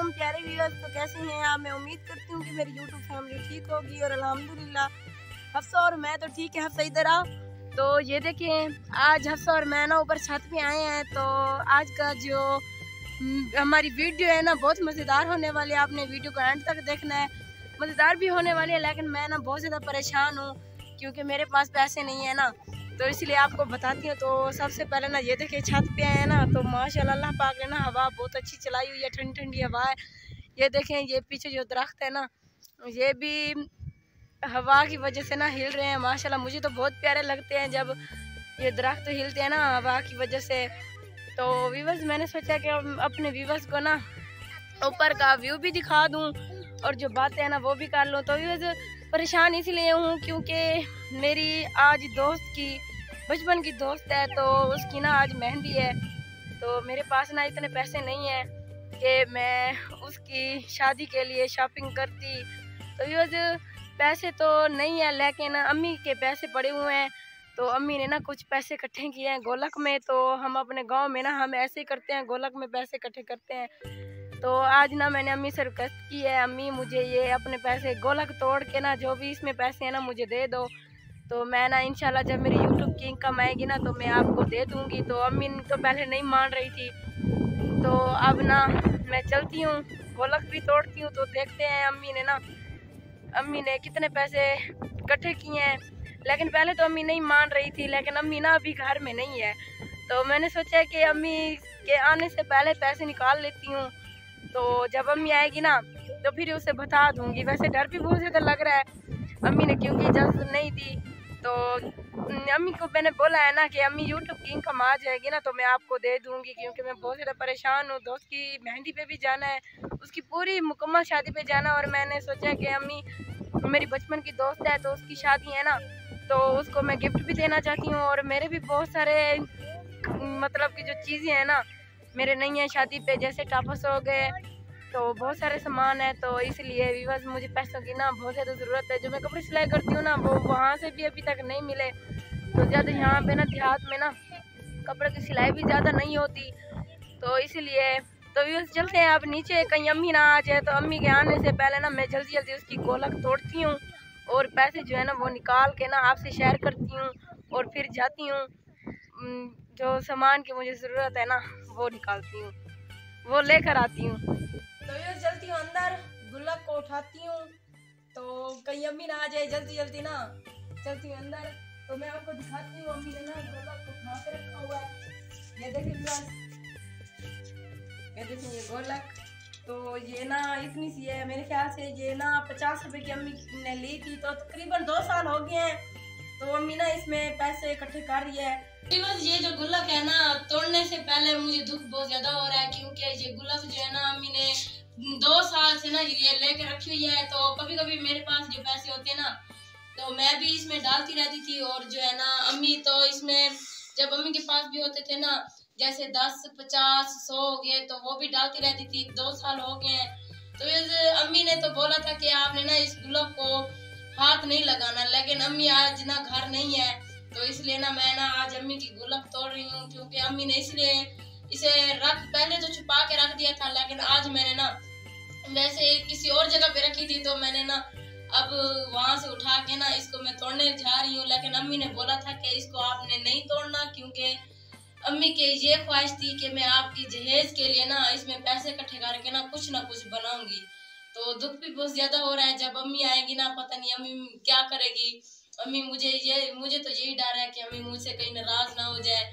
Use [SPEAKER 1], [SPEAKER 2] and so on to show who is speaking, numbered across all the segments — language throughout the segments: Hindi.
[SPEAKER 1] वालेकुम प्यारे व्यूअर्स तो कैसे हैं आप? मैं उम्मीद करती हूँ कि मेरी यूट्यूब फैमिली ठीक होगी और अल्हम्दुलिल्लाह। हफ्सा और मैं तो ठीक है हफ्सा इधर आओ। तो ये देखें आज हफ्सा और मैं ना ऊपर छत पे आए हैं तो आज का जो हम्म, हमारी वीडियो है ना बहुत मज़ेदार होने वाली है। आपने वीडियो को एंड तक देखना है। मज़ेदार भी होने वाली है लेकिन मैं ना बहुत ज़्यादा परेशान हूँ क्योंकि मेरे पास पैसे नहीं है ना। तो इसलिए आपको बताती हूँ तो सबसे पहले ना ये देखिए, छत पे आए ना तो माशाल्लाह पाक ने ना हवा बहुत अच्छी चलाई हुई है ठंडी ठंडी हवा है। ये देखें, ये पीछे जो दरख्त है ना, ये भी हवा की वजह से ना हिल रहे हैं, माशाल्लाह, मुझे तो बहुत प्यारे लगते हैं जब ये दरख्त हिलते हैं ना, हवा की वजह से। तो वीवर्स मैंने सोचा कि अपने वीवर्स को ना ऊपर का व्यू भी दिखा दूँ, और जो बातें हैं ना, वो भी कर लूँ। तो वीवर्स परेशान इसलिए हूँ, क्योंकि मेरी आज दोस्त की बचपन की दोस्त है तो उसकी ना आज मेहंदी है। तो मेरे पास ना इतने पैसे नहीं हैं कि मैं उसकी शादी के लिए शॉपिंग करती। तो ये पैसे तो नहीं है, लेकिन अम्मी के पैसे पड़े हुए हैं। तो अम्मी ने ना कुछ पैसे इकट्ठे किए हैं गोलक में तो हम अपने गाँव में ना, हम ऐसे ही करते हैं, गोलक में पैसे इकट्ठे करते हैं। तो आज ना मैंने अम्मी से रिक्वेस्ट की है, अम्मी मुझे ये अपने पैसे गोलक तोड़ के ना, जो भी इसमें पैसे हैं ना, मुझे दे दो। तो मैं ना इंशाल्लाह जब मेरी यूट्यूब की इनकम आएगी ना तो मैं आपको दे दूँगी। तो अम्मी तो पहले नहीं मान रही थी। तो अब ना मैं चलती हूँ, गोलक भी तोड़ती हूँ तो देखते हैं अम्मी ने ना। अम्मी ने कितने पैसे इकट्ठे किए हैं। लेकिन पहले तो अम्मी नहीं मान रही थी, लेकिन अम्मी ना अभी घर में नहीं है। तो मैंने सोचा कि अम्मी के आने से पहले पैसे निकाल लेती हूँ। तो जब अम्मी आएगी ना तो फिर उसे बता दूँगी। वैसे डर भी बहुत ज़्यादा लग रहा है अम्मी ने, क्योंकि इजाज़त नहीं दी। तो अम्मी को मैंने बोला है ना कि अम्मी यूट्यूब की इनकम आ जाएगी ना तो मैं आपको दे दूँगी, क्योंकि मैं बहुत ज़्यादा परेशान हूँ। दोस्त की मेहंदी पे भी जाना है, उसकी पूरी मुकम्मल शादी पे जाना और मैंने सोचा कि अम्मी मेरी बचपन की दोस्त है तो उसकी शादी है ना तो उसको मैं गिफ्ट भी देना चाहती हूँ, और मेरे भी बहुत सारे मतलब की जो चीज़ें हैं ना, मेरे नहीं हैं शादी पे जैसे टापस हो गए तो बहुत सारे सामान है तो इसलिए विवास मुझे पैसों की ना बहुत ज़्यादा ज़रूरत है। जो मैं कपड़े सिलाई करती हूँ ना, वो वहाँ से भी अभी तक नहीं मिले। तो ज़्यादा यहाँ पे ना देहात में ना कपड़े की सिलाई भी ज़्यादा नहीं होती। तो इसलिए तो विवास चलते हैं आप नीचे। कहीं अम्मी ना आ जाए तो अम्मी के आने से पहले ना मैं जल्दी जल्दी उसकी गोलक तोड़ती हूँ और पैसे जो है ना वो निकाल के ना आपसे शेयर करती हूँ और फिर जाती हूँ। जो सामान की मुझे ज़रूरत है ना, वो निकालती हूँ, वो लेकर आती हूँ। तो ये चलती हूँ अंदर गुल्लक को उठाती हूँ। तो कहीं अम्मी ना आ जाए, जल्दी जल्दी ना। चलती हूँ अंदर। तो मैं आपको दिखाती हूँ, अम्मी ने ना गुल्लक उठा के रखा हुआ है। ये देखिए बस। ये देखिए ये गोलक तो ये ना इतनी सी है, मेरे ख्याल से ये ना पचास रुपए की अम्मी ने ली थी तो तकरीबन दो साल हो गए हैं। तो अम्मी ना इसमें पैसे इकट्ठे कर रही है। बस ये जो गुल्लक है ना, तोड़ने से पहले मुझे दुख बहुत ज़्यादा हो रहा है, क्योंकि ये गुल्लक जो है ना अम्मी ने दो साल से ना ये लेके रखी हुई है तो कभी कभी मेरे पास जो पैसे होते हैं ना तो मैं भी इसमें डालती रहती थी और जो है ना, अम्मी तो इसमें जब अम्मी के पास भी होते थे ना, जैसे दस, पचास, सौ हो गए तो वो भी डालती रहती थी, दो साल हो गए हैं। तो अम्मी ने तो बोला था कि आपने ना इस गुलाब को हाथ नहीं लगाना, लेकिन अम्मी आज ना घर नहीं है तो इसलिए ना मैं ना आज अम्मी की गुलाब तोड़ रही हूँ, क्योंकि अम्मी ने इसलिए इसे रख पहले तो छुपा के रख दिया था, लेकिन आज मैंने ना वैसे किसी और जगह पे रखी थी तो मैंने ना अब वहाँ से उठा के ना इसको मैं तोड़ने जा रही हूँ। लेकिन अम्मी ने बोला था कि इसको आपने नहीं तोड़ना, क्योंकि अम्मी के ये ख्वाहिश थी कि मैं आपकी जहेज के लिए ना इसमें पैसे इकट्ठे करके ना कुछ ना कुछ बनाऊँगी। तो दुख भी बहुत ज़्यादा हो रहा है। जब अम्मी आएगी ना, पता नहीं अम्मी क्या करेगी। अम्मी मुझे ये, मुझे तो यही डर है कि अम्मी मुझसे कहीं नाराज़ ना हो जाए।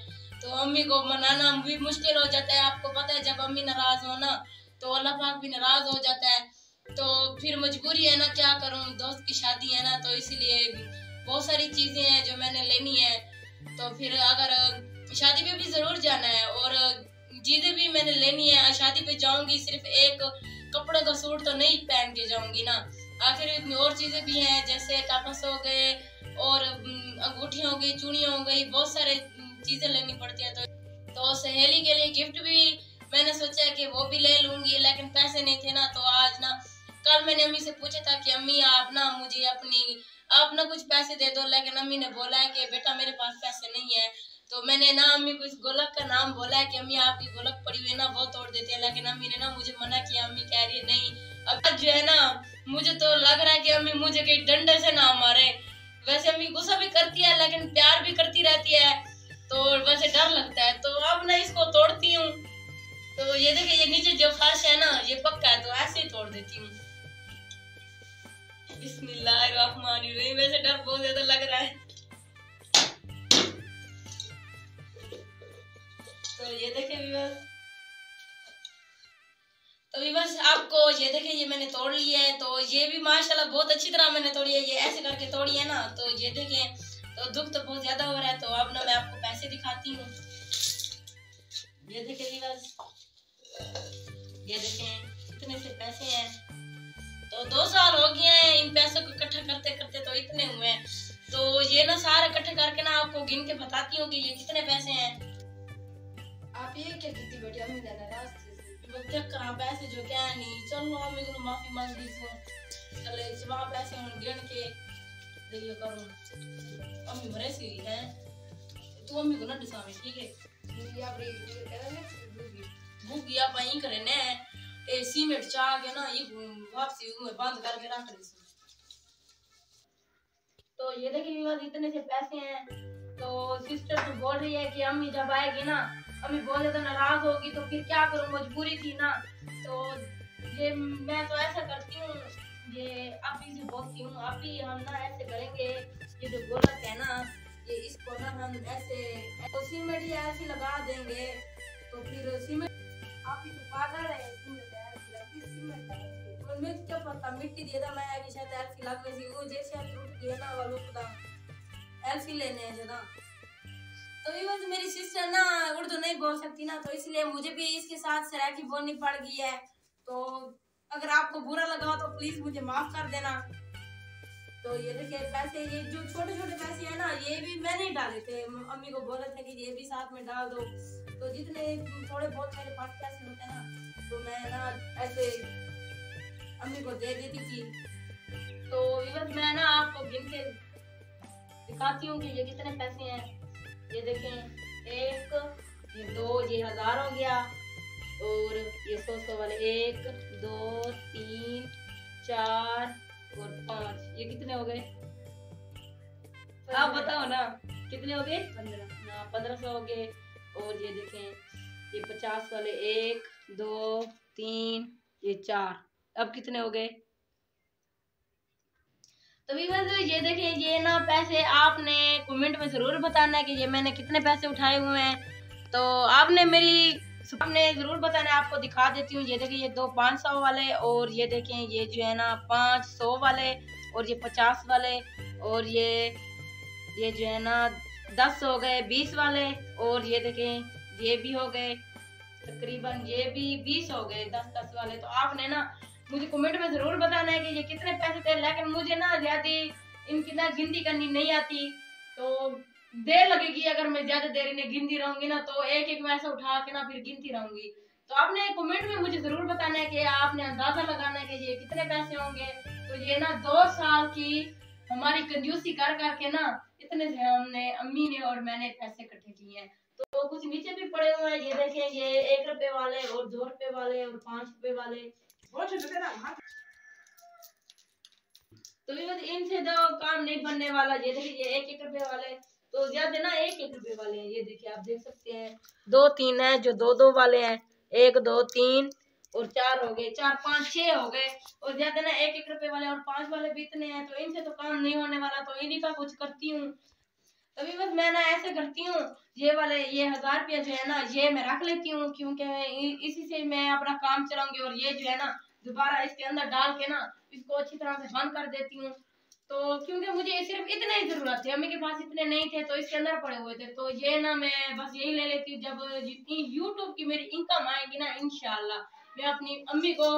[SPEAKER 1] तो अम्मी को मनाना भी मुश्किल हो जाता है। आपको पता है, जब अम्मी नाराज़ हो ना तो अल्लाह पाक भी नाराज़ हो जाता है। तो फिर मजबूरी है ना, क्या करूँ? दोस्त की शादी है ना तो इसीलिए बहुत सारी चीज़ें हैं जो मैंने लेनी है। तो फिर अगर, शादी पे भी ज़रूर जाना है और चीज़ें भी मैंने लेनी है, शादी पे जाऊँगी, सिर्फ़ एक कपड़े का सूट तो नहीं पहन के जाऊँगी ना। आखिर और चीज़ें भी हैं, जैसे टापस हो गए और अंगूठियाँ हो गई, चूड़ियाँ हो गई, बहुत सारे चीज़ें लेनी पड़ती है तो, तो सहेली के लिए गिफ्ट भी मैंने सोचा कि वो भी ले लूँगी लेकिन पैसे नहीं थे ना तो आज ना कल मैंने अम्मी से पूछा था कि अम्मी आप ना मुझे अपनी आप ना कुछ पैसे दे दो लेकिन अम्मी ने बोला है कि बेटा मेरे पास पैसे नहीं है। तो मैंने ना अम्मी को इस गोलक का नाम बोला है कि अम्मी आपकी गोलक पड़ी हुई ना वो तोड़ देती है। लेकिन अम्मी ने ना मुझे मना किया अम्मी कह रही है नहीं अब जो है ना मुझे तो लग रहा है कि अम्मी मुझे कहीं डंडे से ना मारे। वैसे अम्मी गुस्सा भी करती है लेकिन प्यार भी करती रहती है। तो वैसे डर लगता है तो अब ना इसको तोड़ती हूँ। तो ये देखिए, ये नीचे जो फर्श है ना, ये पक्का है तो ऐसे ही तोड़ देती हूँ। वैसे डर बहुत ज़्यादा लग रहा है। तो ये विवास तो आपको, ये देखिए, ये मैंने तोड़ लिया है तो ये भी माशाल्लाह बहुत अच्छी तरह मैंने तोड़ी है, ये ऐसे करके तोड़ी है ना तो ये देखिए तो दुख तो बहुत ज़्यादा हो रहा है तो अब ना मैं आपको पैसे दिखाती हूँ। ये देखिए विवास ये देखें कितने से पैसे हैं। तो दो साल हो गए हैं इन पैसों को इकट्ठा करते करते तो इतने हुए हैं। तो ये ना सारे इकट्ठे करके ना आपको गिन के बताती हूँ कि ये कितने पैसे हैं।
[SPEAKER 2] आप ये क्या कीती बेटी अम्मी ने नाराज़ थे।
[SPEAKER 1] चेक करा पैसे जो क्या नहीं। चलो को माफ़ी मांग दी सो चले जमा पैसे हम गिन के देखिए करूँ अम्मी भरे सी है तू अम्मी को ना डिसावे ठीक है
[SPEAKER 2] हैं
[SPEAKER 1] पाई करे ने ए सीमेंट के ना ये वापसी में बंद करके रख दी तो ये देखिए विवाद इतने से पैसे हैं तो सिस्टर तो बोल रही है कि अम्मी जब आएगी ना अम्मी बोले तो नाराज़ होगी तो फिर क्या करूँ मजबूरी थी ना तो ये मैं तो ऐसा करती हूँ ये आप ही से बोलती हूँ आप ही हम ना ऐसे करेंगे, ये जो गोलक है ना, ये इसको ना हम ऐसे तो सीमेंट ऐसे लगा देंगे। तो फिर सीमेंट,
[SPEAKER 2] आप ही तो पागल है, सीमेंट
[SPEAKER 1] मैं क्या पता मिट्टी दे दा मैं, अभी शायद एल्फी लग गई थी वो जैसे आप टूट गया ना वालों को एल्फी लेने हैं जरा तो बस मेरी सिस्टर ना उर्दू नहीं बोल सकती ना तो इसलिए मुझे भी इसके साथ सराकी बोलनी पड़ गई है। तो अगर आपको बुरा लगा तो प्लीज़ मुझे माफ़ कर देना। तो ये देखिए, पैसे, ये जो छोटे छोटे पैसे है ना, ये भी मैंने ही डाले थे। अम्मी को बोला था कि ये भी साथ में डाल दो। तो जितने थोड़े बहुत मेरे पास पैसे होते हैं ना तो मैं ना ऐसे अम्मी को दे देती थी। तो इवन मैं ना आपको गिन के दिखाती हूँ कि ये कितने पैसे हैं। ये देखें, एक, ये दो, ये हज़ार हो गया। और ये सौ सौ वाले एक दो तीन चार और पाँच। ये कितने हो गए? आप बताओ ना। कितने हो गए? पंद्रह। हाँ पंद्रह सौ हो गए। और ये देखें ये पचास वाले एक दो तीन ये चार। अब कितने हो गए? तो बस ये देखिए ये ना पैसे आपने कमेंट में ज़रूर बताना है कि ये मैंने कितने पैसे उठाए हुए हैं। तो आपने मेरी आपने ज़रूर बताना आपको दिखा देती हूँ। ये देखिए, ये दो पाँच सौ वाले और ये देखें, ये जो है ना पाँच सौ वाले और ये पचास वाले और ये ये जो है ना दस हो गए, बीस वाले और ये देखें, ये भी हो गए, तकरीबन ये भी बीस हो गए, दस दस वाले। तो आपने ना मुझे कमेंट में ज़रूर बताना है कि ये कितने पैसे थे, लेकिन मुझे ना ज़्यादा इनकी ना गिनती करनी नहीं आती। तो देर लगेगी अगर मैं ज़्यादा देर इन्हें गिनती रहूँगी ना तो एक एक वैसा उठा के ना फिर गिनती रहूँगी। तो आपने कमेंट में मुझे ज़रूर बताना है कि आपने अंदाज़ा लगाना है कि ये कितने पैसे होंगे। तो ये ना दो साल की हमारी कंजूसी कर करके ना इतने से हमने अम्मी ने और मैंने पैसे इकट्ठे किए हैं। तो कुछ नीचे भी पड़े हुए हैं ये देखें ये एक रुपए वाले और दो रुपए वाले और पाँच रुपए वाले। तो इनसे तो काम नहीं बनने वाला ये देखिए ये एक एक रुपए वाले। तो ज़्यादा ना, एक एक रुपए वाले हैं। ये देखिए, आप देख सकते हैं। दो तीन है, जो दो दो वाले हैं। एक, दो, तीन और चार हो गए। चार, पाँच, छह हो गए। और ज़्यादा ना, एक एक रुपए वाले और पाँच वाले भी इतने हैं तो इनसे तो काम नहीं होने वाला तो इन्हीं का कुछ करती हूँ। तभी बस मैं ना ऐसे करती हूँ, ये वाले, ये हज़ार रुपया जो है ना, ये मैं रख लेती हूँ, क्योंकि इसी से मैं अपना काम चलाऊँगी और ये जो है ना, दोबारा इसके अंदर डाल के ना, इसको अच्छी तरह से बंद कर देती हूँ। तो क्योंकि मुझे सिर्फ़ इतने ही ज़रूरत थे। अम्मी के पास इतने नहीं थे तो इसके अंदर पड़े हुए थे। तो ये ना मैं बस यही ले लेती हूँ, जब जितनी यूट्यूब की मेरी इनकम आएगी ना इनशाला मैं अपनी अम्मी को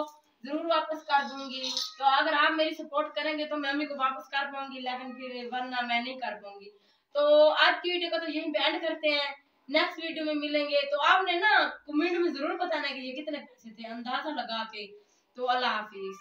[SPEAKER 1] ज़रूर वापस कर दूँगी। तो अगर आप मेरी सपोर्ट करेंगे तो मैं अम्मी को वापस कर पाऊँगी, लेकिन फिर वरना मैं नहीं कर पाऊँगी। तो आज की वीडियो को तो यहीं पे एंड करते हैं। नेक्स्ट वीडियो में मिलेंगे। तो आपने ना कमेंट में ज़रूर बताना कि ये कितने पैसे थे, अंदाज़ा लगा के। तो अल्लाह हाफिज।